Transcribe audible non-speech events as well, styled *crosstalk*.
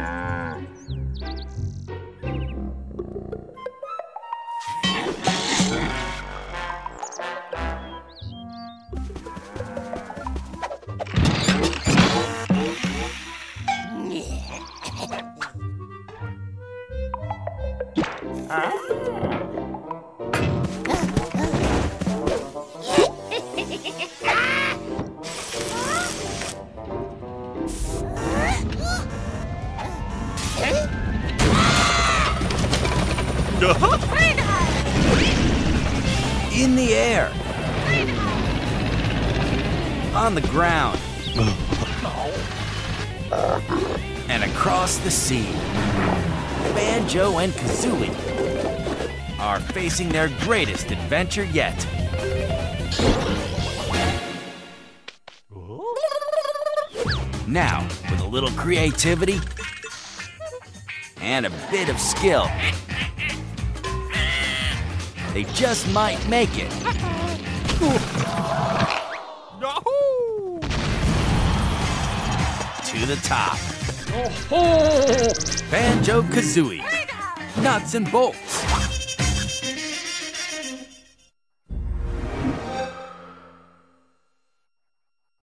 Ah! *laughs* ah. In the air. On the ground. and across the sea. Banjo and Kazooie are facing their greatest adventure yet. Now, with a little creativity and a bit of skill, they just might make it. *laughs* To the top. Banjo Kazooie. Nuts and bolts.